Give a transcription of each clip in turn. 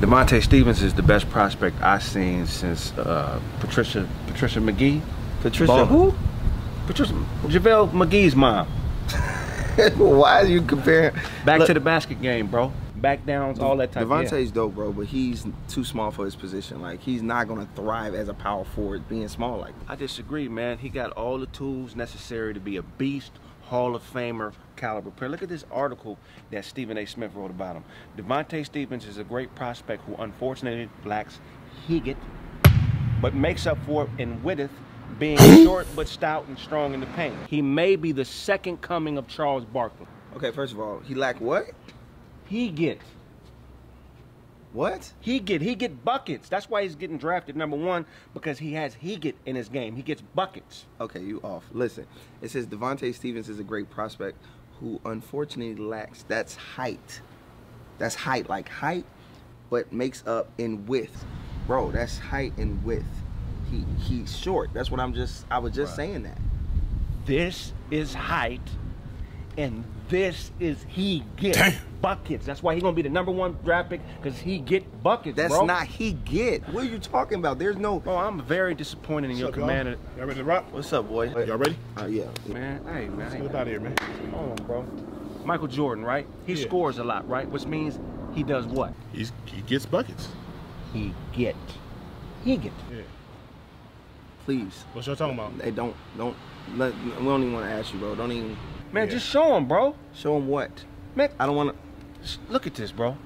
Devontae Stevens is the best prospect I've seen since uh, Patricia Patricia McGee. Patricia Ball- who? Patricia JaVale McGee's mom. Why are you comparing? Back Look, to the basket game, bro. Back downs, all that type of Devontae's dope, bro, but he's too small for his position. Like he's not gonna thrive as a power forward being small like that. I disagree, man. He got all the tools necessary to be a beast, Hall of Famer caliber player. Look at this article that Stephen A. Smith wrote about him. Devontae Stevens is a great prospect who unfortunately lacks Higgett, but makes up for it in width, being short but stout and strong in the paint. He may be the second coming of Charles Barkley. Okay, first of all, he lack what? He get What? he get he get buckets. That's why he's getting drafted number one because he has he get in his game. He gets buckets. Okay, you off. Listen, it says Devontae Stevens is a great prospect who unfortunately lacks that's height. That's height, like height, but makes up in width. Bro, that's height and width. He he's short. That's what I'm just I was just saying that. This is height, and this is he get Damn. Buckets. That's why he's gonna be the number one draft pick because he get buckets. That's bro. not he get. What are you talking about? There's no Oh, I'm very disappointed in your What's up, y'all? commander. Y'all ready to rock? What's up, boy? Y'all ready? Uh, yeah. Man, hey man, Let's hey, get out of here, man. Hold on, bro. Michael Jordan, right? He Yeah. scores a lot, right? Which means he does what? He's, he gets buckets. He get. He get. Yeah. Please. What y'all talking about? Hey, don't don't let, we don't even want to ask you, bro. Don't even Man, Yeah. just show him, bro. show him what. Man, I don't want to. Sh- look at this, bro.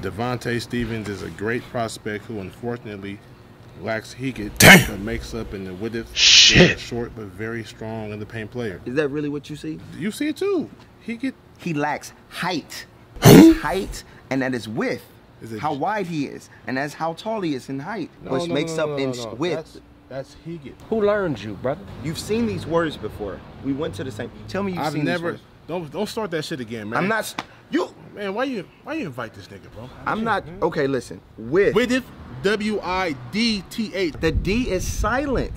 Devontae Stevens is a great prospect who unfortunately lacks Higgett, but makes up in the width. Shit. Short but very strong in the paint player. Is that really what you see? You see it too. Higgett. He lacks height. His height, and that is width. Is it- how wide he is, and that's how tall he is in height, No, which no, makes no, up no, in no, no. width. That's, that's Higgett. Who learned you, brother? You've seen these words before. We went to the same. Tell me you've I've seen never. these words. Don't don't start that shit again, man. I'm not. You. Man, why you why you invite this nigga, bro? I'm not. Okay, listen. Width. Width. W I D T H. The D is silent.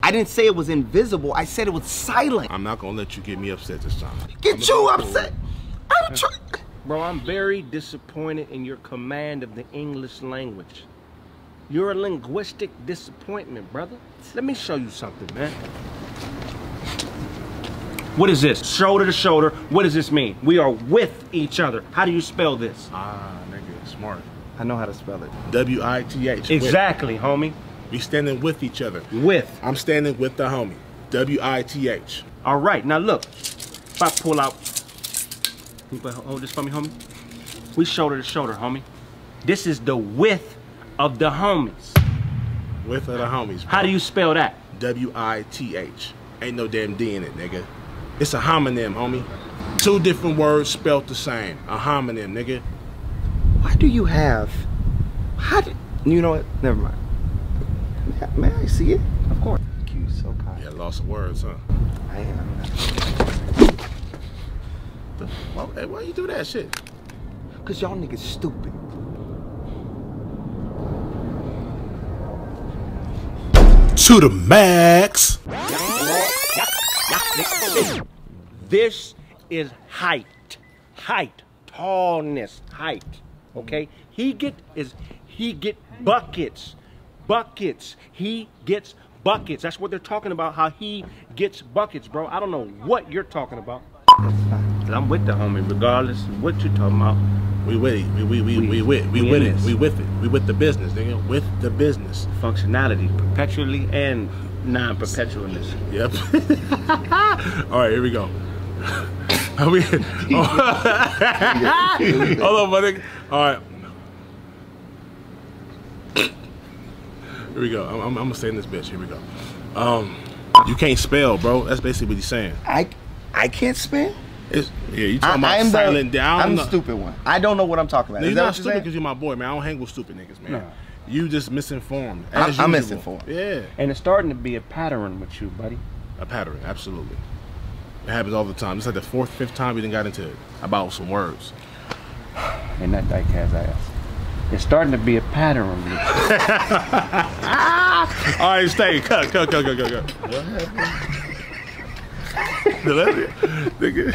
I didn't say it was invisible. I said it was silent. I'm not gonna let you get me upset this time. Get I'ma you go upset. I'm trying. Bro, I'm very disappointed in your command of the English language. You're a linguistic disappointment, brother. Let me show you something, man. What is this? Shoulder to shoulder. What does this mean? We are with each other. How do you spell this? Ah, nigga, smart. I know how to spell it. W I T H. Exactly, homie. We standing with each other. With. I'm standing with the homie. W I T H. All right, now look. If I pull out, you hold this for me, homie. We shoulder to shoulder, homie. This is the width of the homies. With the homies. How do you spell that? W I T H. Ain't no damn D in it, nigga. It's a homonym, homie. Two different words spelled the same. A homonym, nigga. Why do you have? How did you know what? Never mind. May, may I see it? Of course. Thank you. So kind. Yeah, lost of words, huh? I am. Why, hey, why you do that shit? Cause y'all niggas stupid. To the max. This is height. Height. Tallness. Height. Okay? He get is he get buckets. Buckets. He gets buckets. That's what they're talking about, how he gets buckets, bro. I don't know what you're talking about. I'm with the homie, regardless of what you're talking about. We with it. We we we we with we we with it. We with it. We with the business, nigga. With the business. Functionality, perpetually and non-perpetualness. Yep. All right, here we go. Are we? Hold on, my nigga. All right. Here we go. I'm, I'm, I'm gonna say in this bitch. Here we go. Um, you can't spell, bro. That's basically what he's saying. I I can't spell. It's, yeah, you I, talking about I'm silent the, down. I'm the stupid one. I don't know what I'm talking about. No, you're not stupid because you're my boy, man. I don't hang with stupid niggas, man. No. You just misinformed. I'm- I'm misinformed. Yeah, And it's starting to be a pattern with you, buddy. a pattern, absolutely. It happens all the time. It's like the fourth, fifth time we done got into it about some words. And that dyke has ass. It's starting to be a pattern with you. All right, stay. Cut, cut, cut, cut, cut, cut. What happened? Nigga.